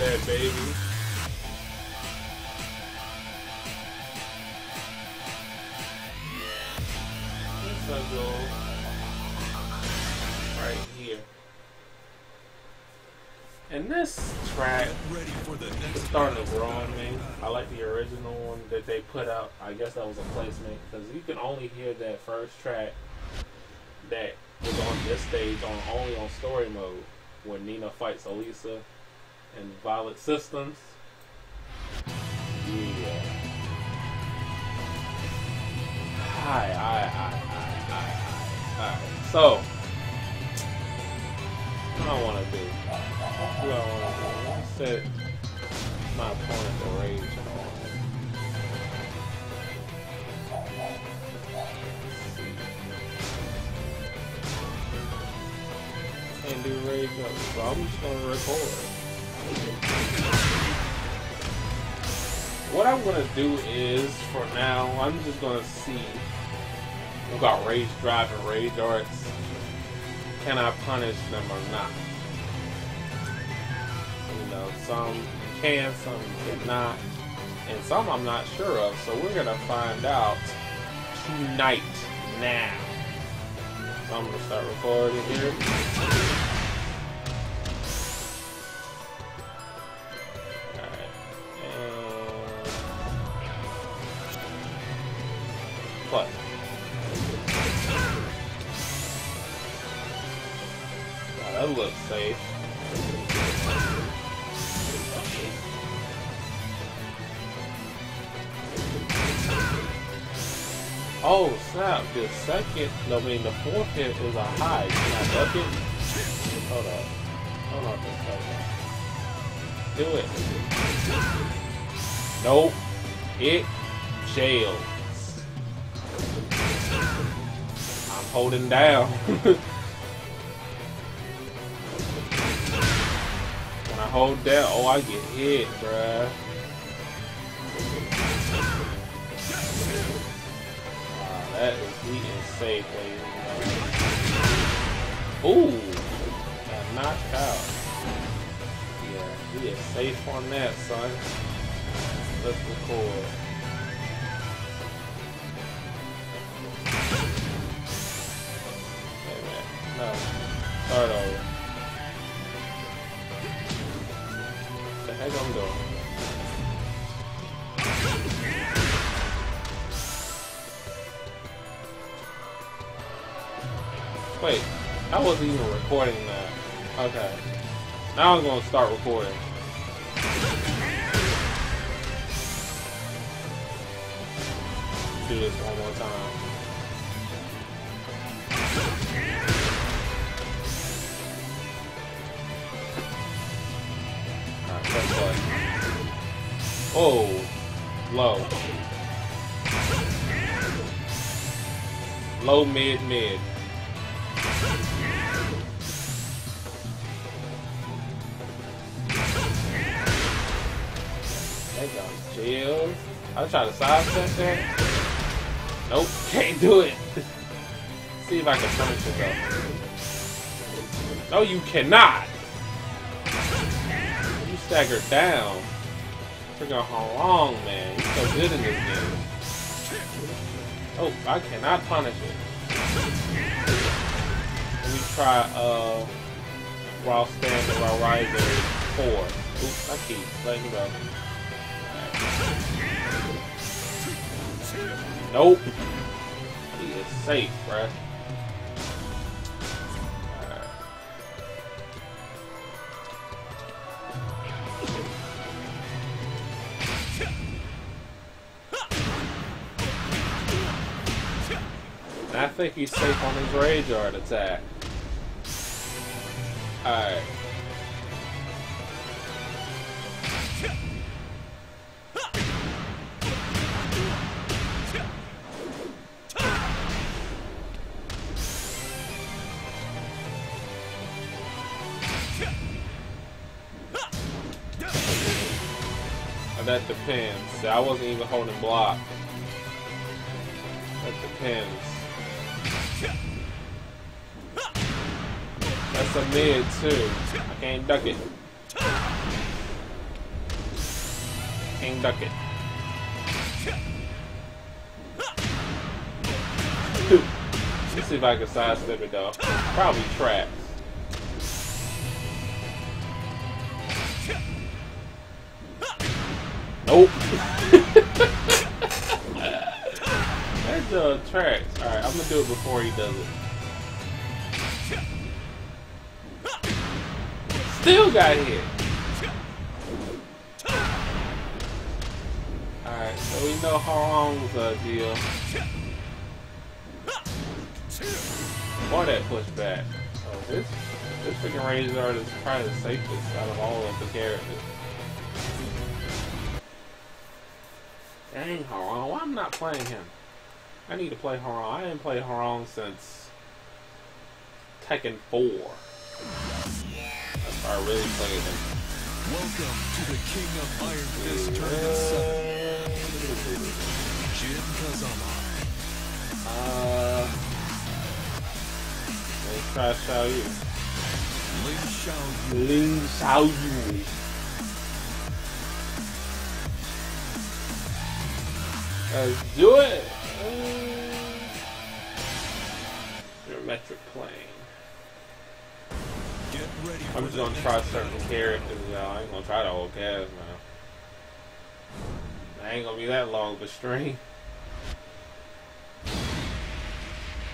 that, baby. Let's go right here. And this track Get ready for the it's next starting to grow on me. I like the original one that they put out. I guess that was a placement because you can only hear that first track that was on this stage on only on story mode when Nina fights Elisa and Violet Systems. Yeah. Uh, hi, hi, hi, hi, hi, hi. Alright, so what I want to do? What I want to do? Me set my opponent to rage on. Can't do rage on, so I'm just gonna record. What I'm gonna do is, for now, I'm just gonna see about rage drive and rage arts. Can I punish them or not? You know, some can, some you cannot, and some I'm not sure of. So we're gonna find out tonight, now. So I'm gonna start recording here. Second, no, I mean the fourth hit is a high. Can I duck it? Hold up. Hold on. Do it. Nope. It jails. I'm holding down. when I hold down, oh, I get hit, bruh. That is and gentlemen. Ooh, got knocked out. Yeah, he is safe on that, son. Let's record. A minute. No. Start over. the heck I'm doing? I wasn't even recording that. Okay. Now I'm gonna start recording. Do this one more time. Alright, press play. Oh, low. Low, mid, mid. I try to sidestep that. Nope, can't do it. See if I can punish it though. No, you cannot. You staggered down. Freaking long, man. You're so good in this game. Oh, I cannot punish it. Let me try uh Raw Stand or Raw Riser 4. Oops, I keep letting go. Nope. He is safe, bruh. I think he's safe on his Rage Art attack. Alright. That depends. See, I wasn't even holding block. That depends. That's a mid too. I can't duck it. Can't duck it. Let's see if I can sidestep it though. Probably traps. Nope. That's uh tracks. Alright, I'm gonna do it before he does it. Still got hit. Alright, so we know how long was a deal. Or that pushback. So this this freaking Razor is probably the safest out of all of the characters. Dang Hwoarang, why I'm not playing him? I need to play Hwoarang. I didn't play Hwoarang since Tekken 4. That's why I really played him. Welcome to the King of Iron Fist Tournament 7. Jin Kazama. Uh, let's try Xiao Yu. Ling Xiao Yu. Ling Xiao Yu. Let's do it. Geometric plane. Get ready I'm just gonna try next certain battle. characters, y'all. I ain't gonna try the whole cast, man. I ain't gonna be that long of a stream.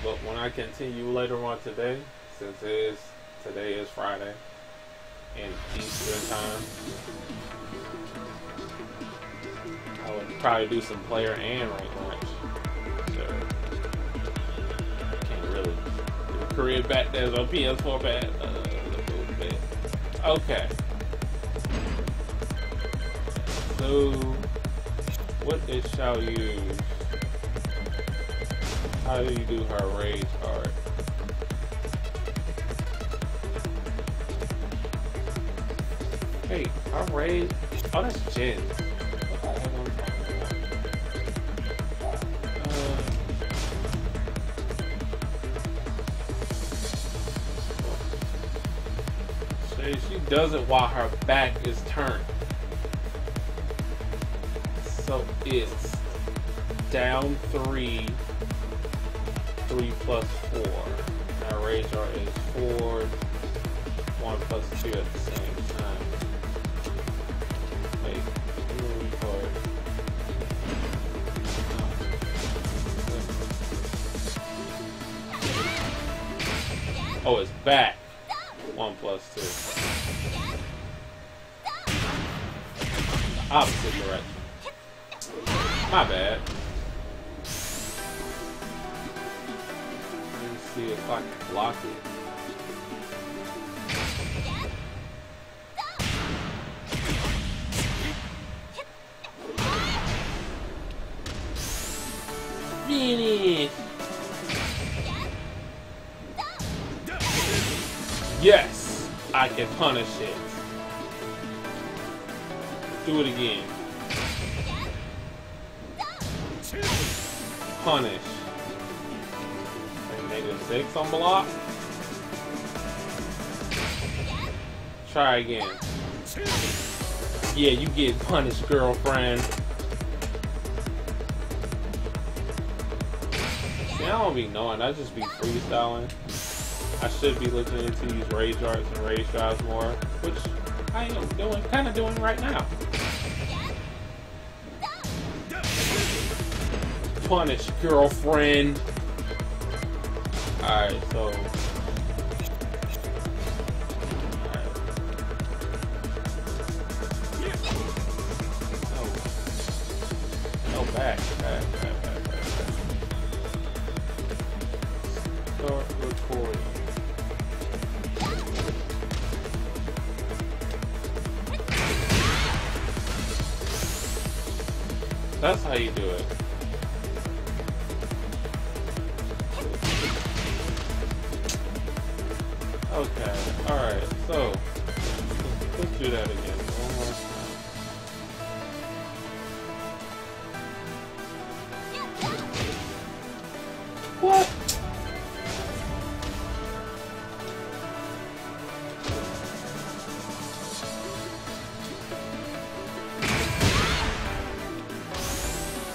But when I continue later on today, since it is today is Friday in Eastern time, I would probably do some player and rank lunch. So can't really do a career back there on PS4 bad. Uh. Okay. So what Xiao Yu's? How do you do her rage art? Hey, her rage. Oh, that's Jin. So she does it while her back is turned. So it's down three, three plus four. Our art is four, one plus two at the same time. Wait, me record. Oh, it's back. One plus two. Opposite direction. My bad. Let me see if I can block it. Punish it. Do it again. Punish. Negative six on block. Try again. Yeah, you get punished, girlfriend. See, I don't be knowing. I just be freestyling. I should be looking into these rage arts and rage drives more, which I am doing, kind of doing right now. Punish, girlfriend. Alright, so.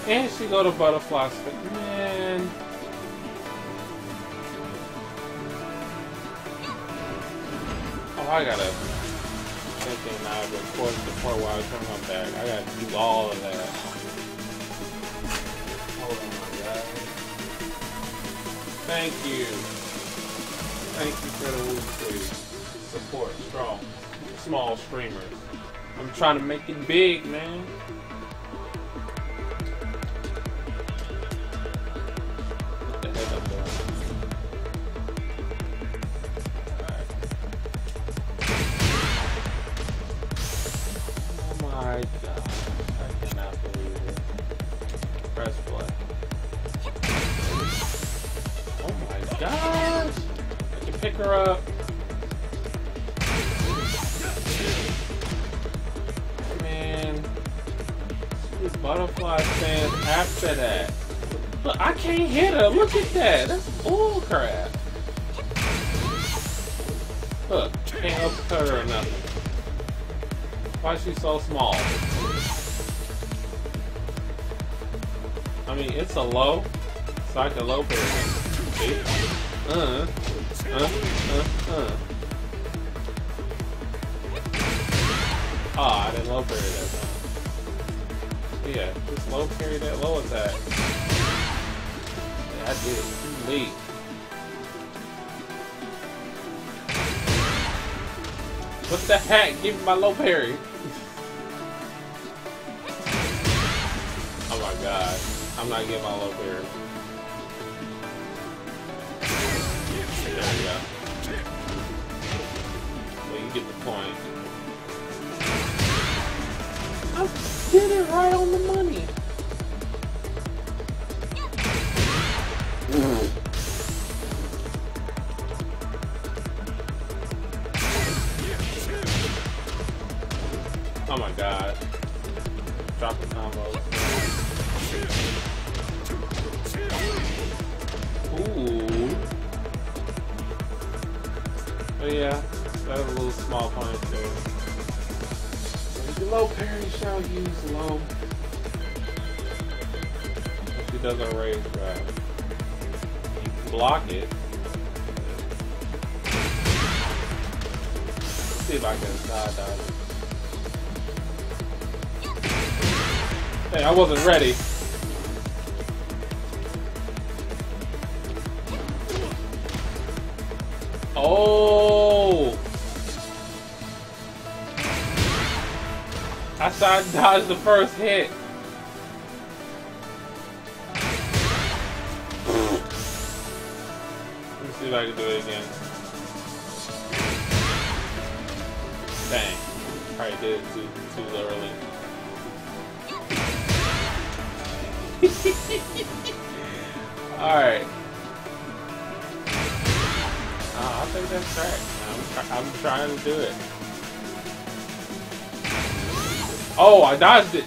And she go to butterfly stick. Man. Oh, I gotta. Thinking I recorded the part while I turn my back. I gotta do all of that. Oh, Hold on, guys. Thank you. Thank you for the weekly support. Strong, small streamers. I'm trying to make it big, man. So small? I mean, it's a low. It's like a low parry. See? Uh, uh, uh, uh. Ah, I didn't low parry that time. Yeah, just low parry that low attack. Yeah, I did. You late. What the heck? Give me my low parry. I'm not getting all low parry. There we go. Well, you get the point. I did it right on the money. Use low. If he doesn't raise right. You can block it. Let's see if I can side it. Hey, I wasn't ready. Oh! I side dodged the first hit. Let me see if I can do it again. Dang. Probably did it too, too early. Alright. Oh, I think that's right. I'm, I'm trying to do it. Oh, I dodged it.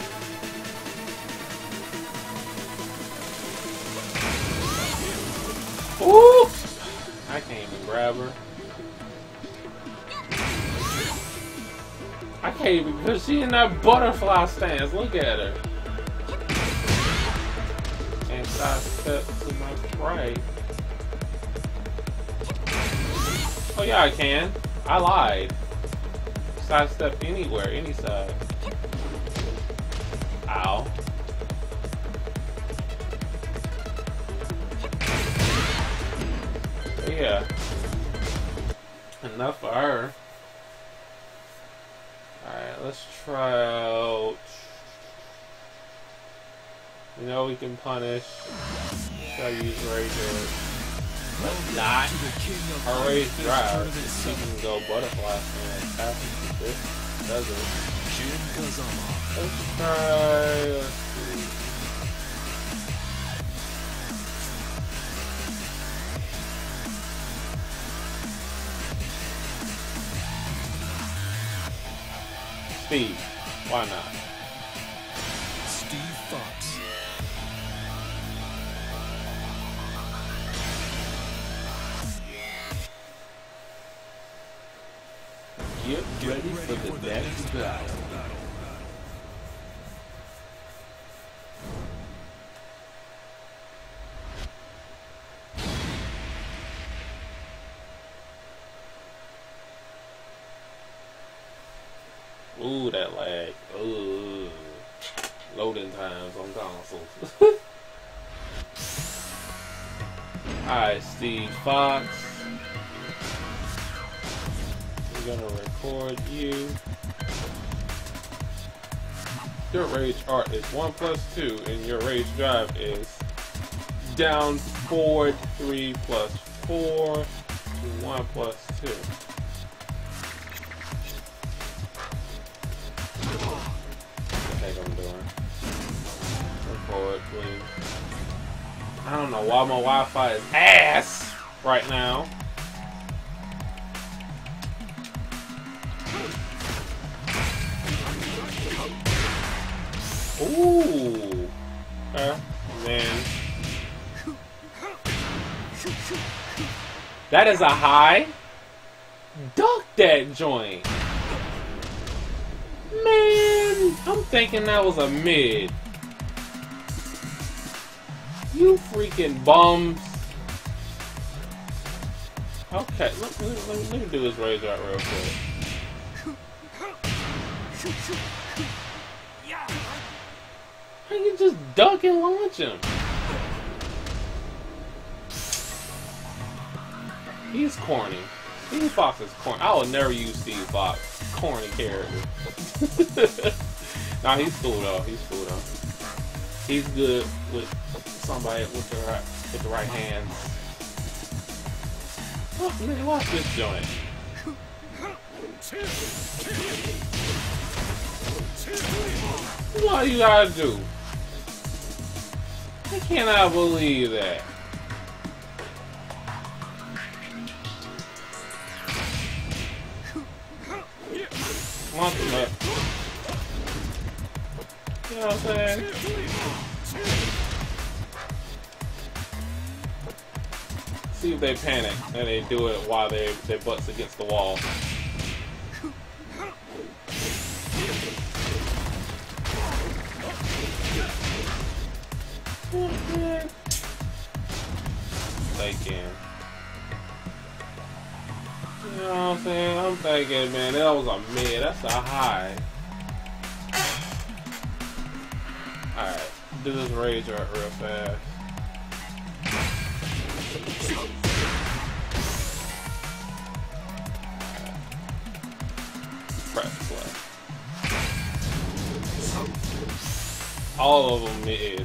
Ooh! I can't even grab her. I can't even, because she in that butterfly stance. Look at her. And side step to my right. Oh yeah, I can. I lied. Side step anywhere, any side. Ow. Yeah. Enough for her. Alright, let's try out. You know we can punish. To use Razor. But not. Iron raise drive. 7, can go butterfly and with this. Doesn't. Steve. Why not? Steve Fox. Get ready, for the next battle. Alright, Steve Fox. We're gonna record you. Your rage art is 1 plus 2, and your rage drive is down forward 3 plus 4 to 1 plus 2. I don't know why my Wi-Fi is ass right now. Ooh. Okay. Then that is a high. Duck that joint. Man, I'm thinking that was a mid. You freaking bums. Okay, let, let, let, let me do this razor out real quick. How you just duck and launch him? He's corny. Steve Fox is corny. I will never use Steve Fox. Corny character. nah, he's cool though. He's cool though. He's good with somebody with the right with the right hands. Oh, man, watch this joint. What you gotta do? I cannot believe that. Launch him up. You know what I'm saying? See if they panic and they do it while they their butts against the wall. Thinking. You know what I'm saying? I'm thinking, man, that was a mid. That's a high. Alright, do this rage art real fast. All of them see.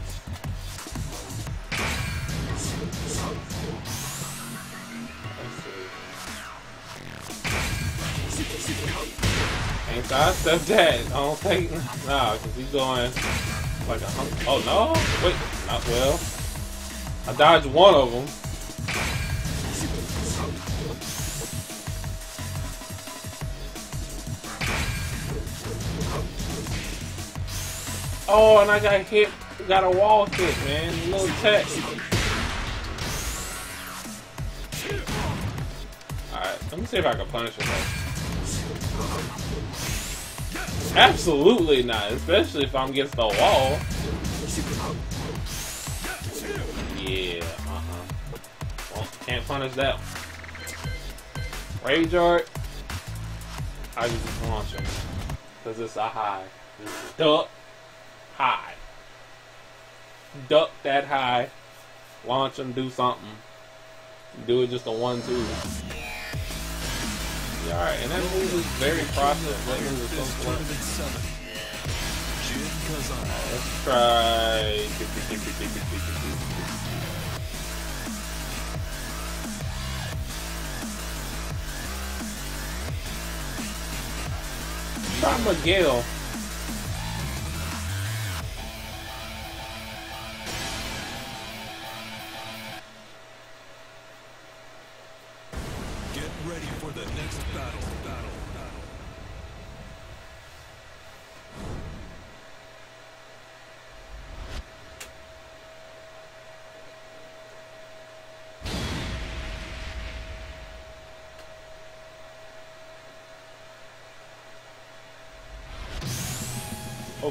Ain't that. I don't think. Nah, because he's going like a hunk. Oh no! Wait, not well. I dodged one of them. Oh, and I got hit. Got a wall hit, man. A Little tech. Alright, let me see if I can punish him. though. Absolutely not, especially if I'm against the wall. Yeah, uh-huh. Well, can't punish that. Rage Art, I just launch him. Because it's a high. Duck high. Duck that high. Launch him, do something. Do it just a one, two. Yeah, alright, and that move is very processed. Let's try. Try Miguel.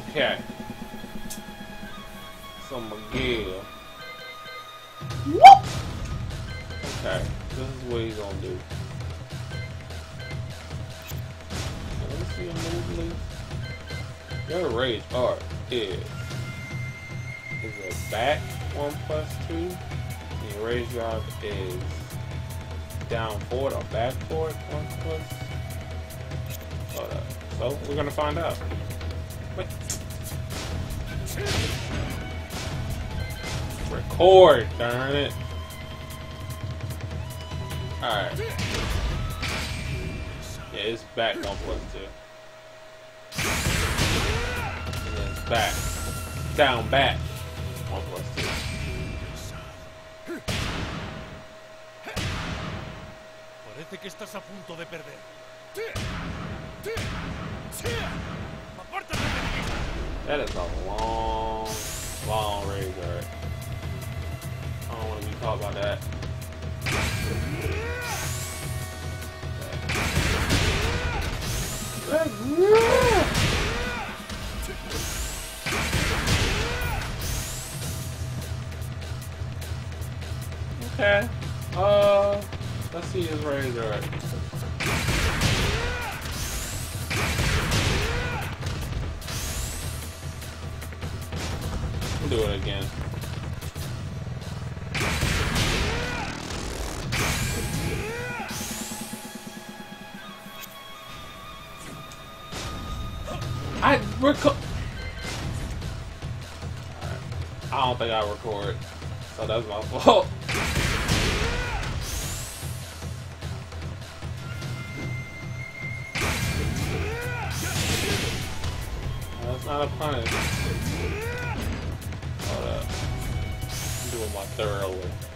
Okay. So Miguel. Okay, this is what he's gonna do. Let me see a move, please. Your rage art is is it back one plus two? And your rage art is down forward or back forward one plus. Hold up. So we're gonna find out. Record, darn it. Alright. Yeah, it's back one plus two. And then it's back. Down back. One plus two. Parece que estás a punto de perder. That is a long, long art. I don't want to be talking about that. Okay. Uh, let's see his art. Do it again. I record. I don't think I record, so that's my fault. That's not a punish. I'm doing my thoroughly.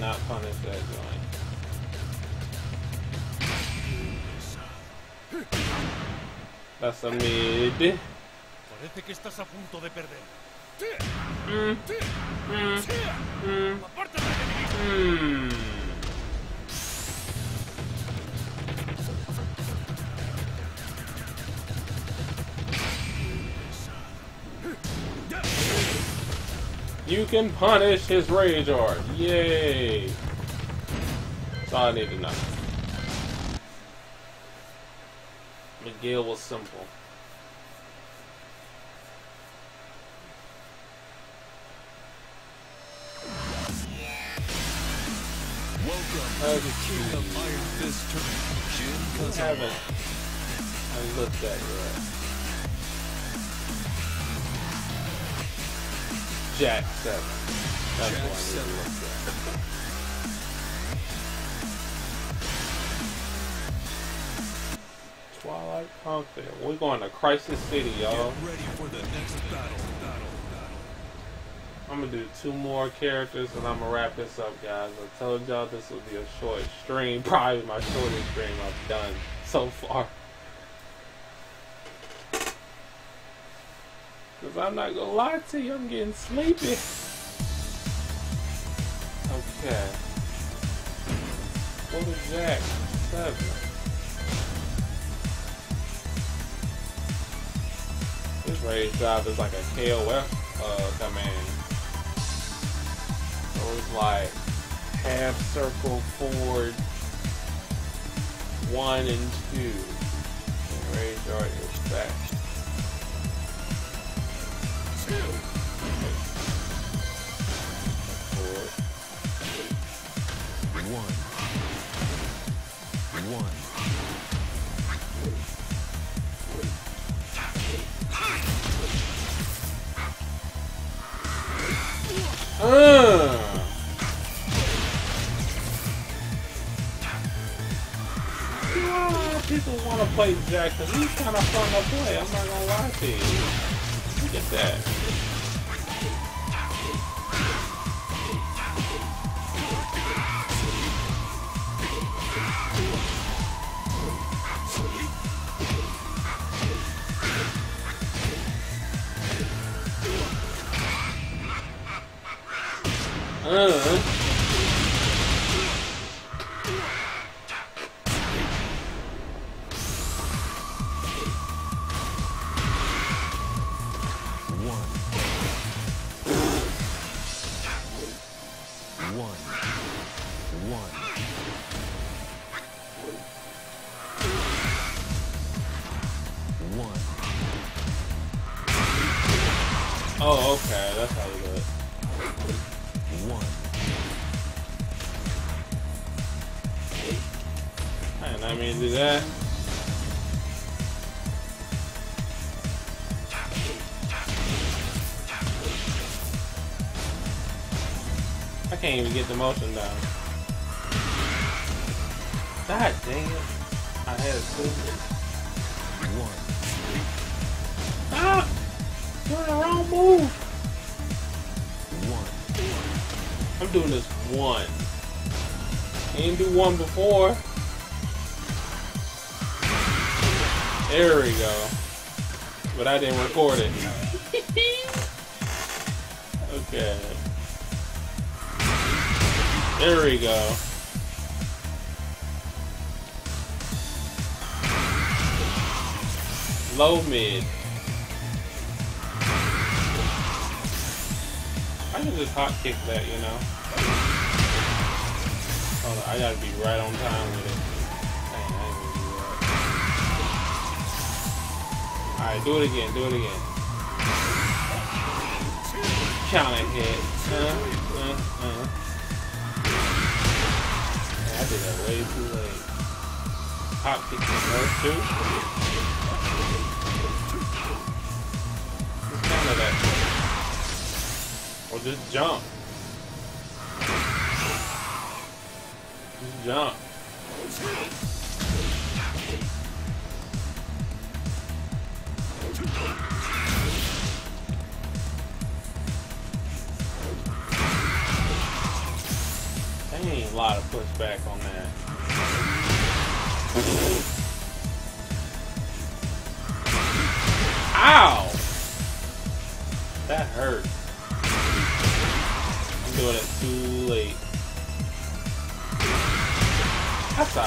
Cannot punish that joint. That's a mid. Parece que estás a punto de perder. Mm, mm, mm, You can punish his rage art. Yay. That's all I need to know. Miguel was simple. Welcome to the King of Iron Fist tournament. Jin haven't I looked at yet. Jack 7. That's Jack what I need to 7. look at. Twilight Conflict. We're going to Crisis City, y'all. Ready for the next battle. Battle. Battle. I'm gonna do two more characters and I'm gonna wrap this up, guys. I told y'all this would be a short stream, probably my shortest stream I've done so far. Cause I'm not gonna lie to you, I'm getting sleepy. Okay. What is that? Seven. This rage drive is like a KOF uh, command. So it's like half circle forward one and two. And art is back. Play Jack because he's kind of fun to play. I'm not gonna lie to you. Look at that. Uh. Didn't do one before. There we go. But I didn't record it. okay. There we go. Low mid. I can just hot kick that, you know. I gotta be right on time with it. Alright, do it again, do it again. Counter hit. Uh, uh, uh. I did that way too late. Hot kick the two. Just counter that. Or just jump. Jump. Dang, a lot of pushback on that.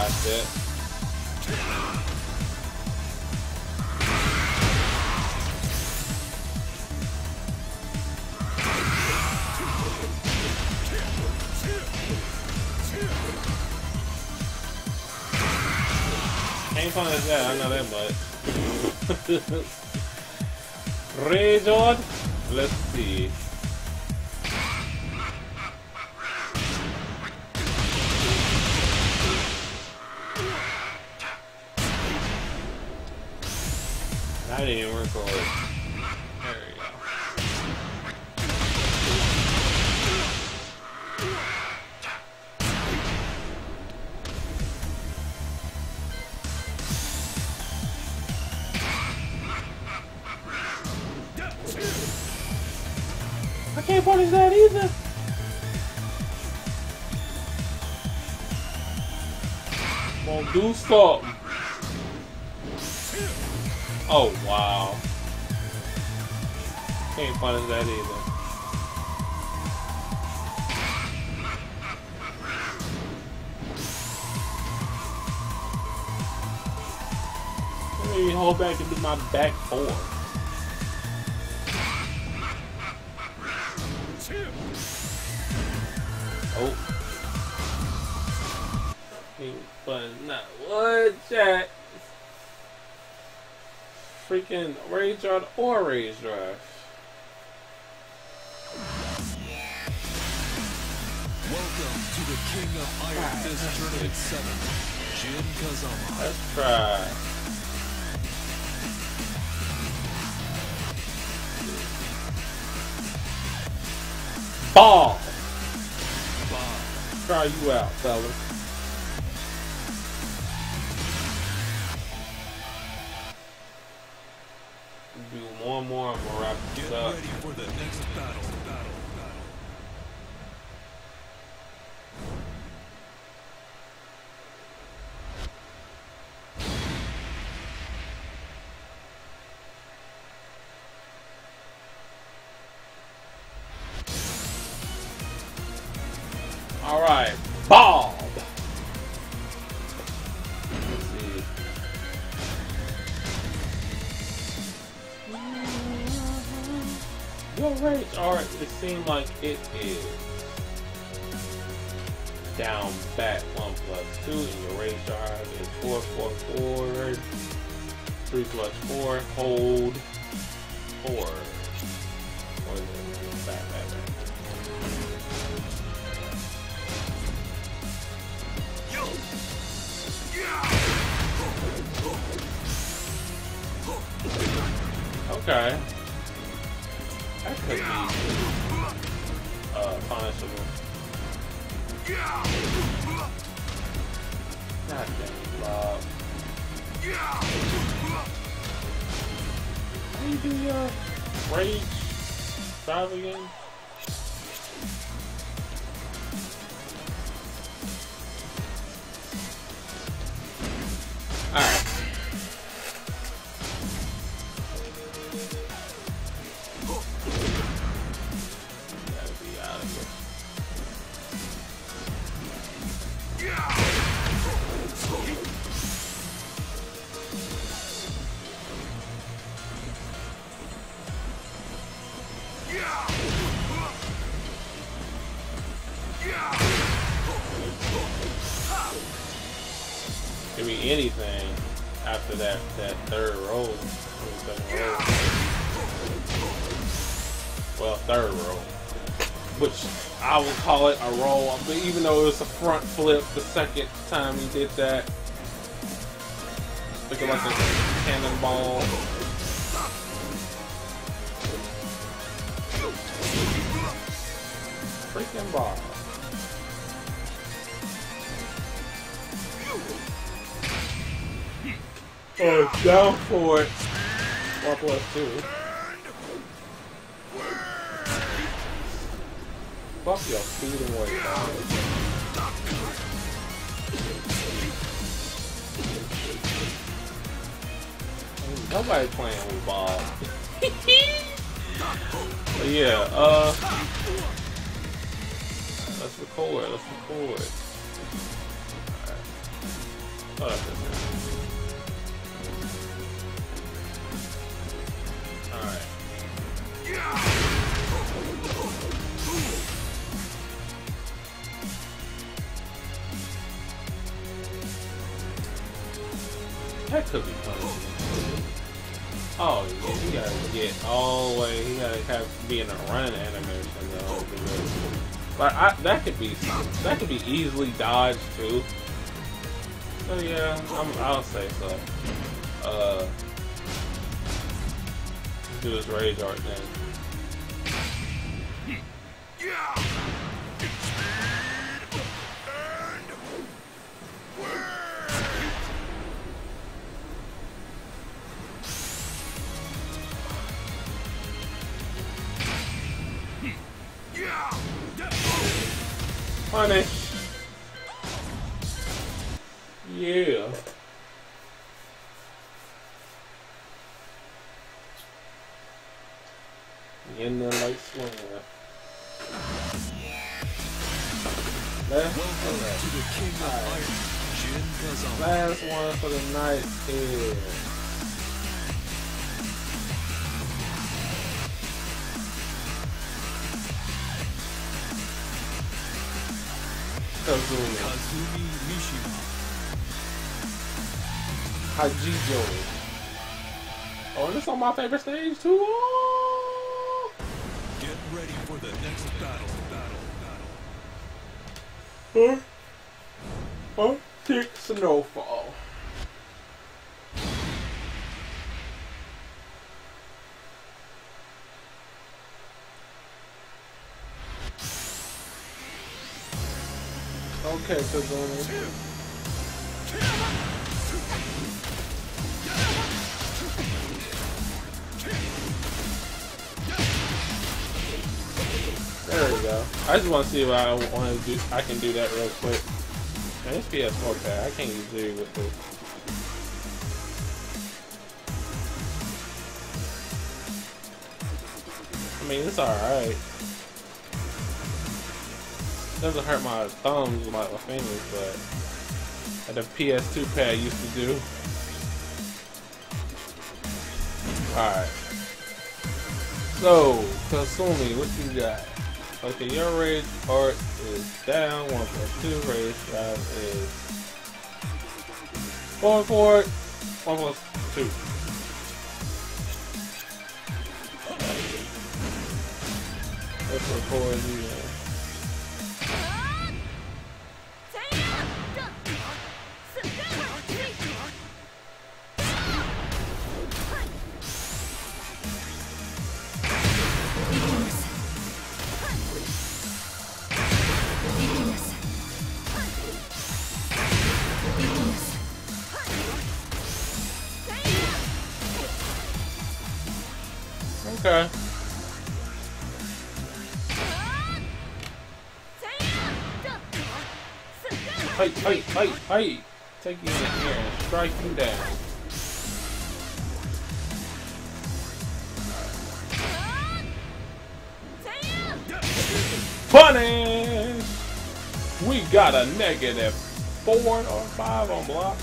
I sidestep. Ain't fun as that, I know that much. Rayjord, let's see. Do something. Oh, wow. Can't punish that either. Let me hold back do my back four. He but not what chat. Freaking rage drive or rage drive. Welcome to the King of Iron Fist Tournament 7, Jin Kazama. Let's try. Ball! Bob. Try you out, fellas. Do one more, I'm gonna wrap Get up. ready for the next. Battle. Seemed like it is down back 1 plus 2, and your rage art is 4 4 forward, 3 plus 4, hold 4. Or is it back, back, back? Okay. Dang it, Bob. How you do your rage drive again? After that that third roll. Well, third roll. Which I would call it a roll, but even though it was a front flip the second time he did that. Looking like a cannonball. Freaking ball. Oh, down for it. One plus two. Fuck your speed and weight, dog. Ain't Nobody playing with ball. but yeah, uh, let's record. Let's record. Alright. Hold up That could be punishment. Oh, yeah, he gotta get all the way. He gotta have be in a run animation though. But I, that could be that could be easily dodged too. So yeah, I'm, I'll say so. Uh, do his rage art then. In swing. The of Iron, Jin Kazama. last one for the night is Kazumi Kazumi Mishima. Hajijo. Oh, it's on my favorite stage too. Huh? Thick snowfall. Okay, Kazumi. There I just want to see if I want to do. I can do that real quick. Man, this PS4 pad, I can't use it with this. I mean, it's alright. Doesn't hurt my thumbs, my, my fingers, but the PS2 pad used to do. Alright. So, Kazumi, what you got? Okay, your rage art is down, 1 plus 2, rage drive is 4 for it, 1 plus 2. Let's record you. Okay. Hey! Take you in here and strike you down. Punish! We got a negative four or five on block.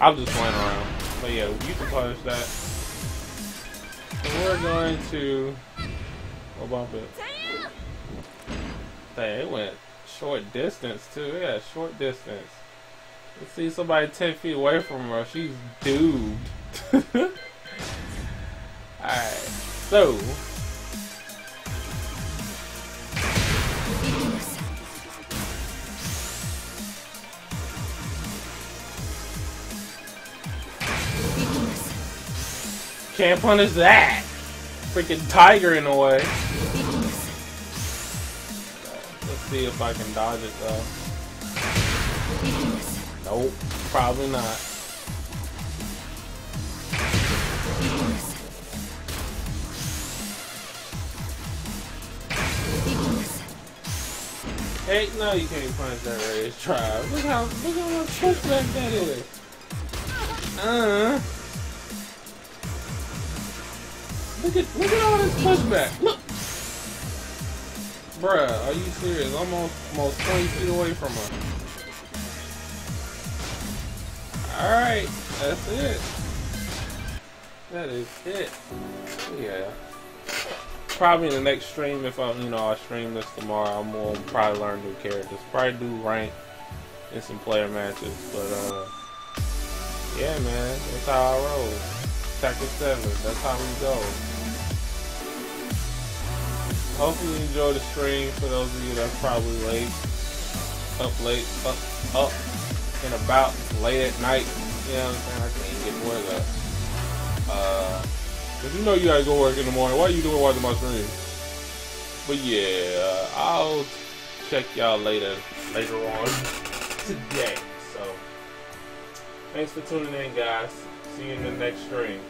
I'm just playing around. But yeah, you can punish that. So we're going to we'll bump it. Dang, it went short distance too. Yeah, short distance. Let's see somebody ten feet away from her. She's doomed. Alright. So can't punish that. Freaking tiger in the way. Let's see if I can dodge it though. Nope, probably not. Hey, no, you can't punish that rage drive. Look how look how much pushback that is. Uh. Look at look at all this pushback. Look. Bruh, are you serious? Almost almost 20 feet away from her. Alright, that's it. That is it. Yeah. Probably in the next stream, if I, you know, I stream this tomorrow, I'm gonna probably learn new characters. Probably do rank in some player matches, but uh, yeah, man, that's how I roll. Tekken seven, that's how we go. Hopefully you enjoy the stream. For those of you that's probably late, up late, up, up and about late at night. You know what I'm saying? I can't get more of that. Uh, but you know you gotta go work in the morning. Why are you doing watching my stream? But yeah, uh, I'll check y'all later later on today. So thanks for tuning in, guys. See you in the next stream.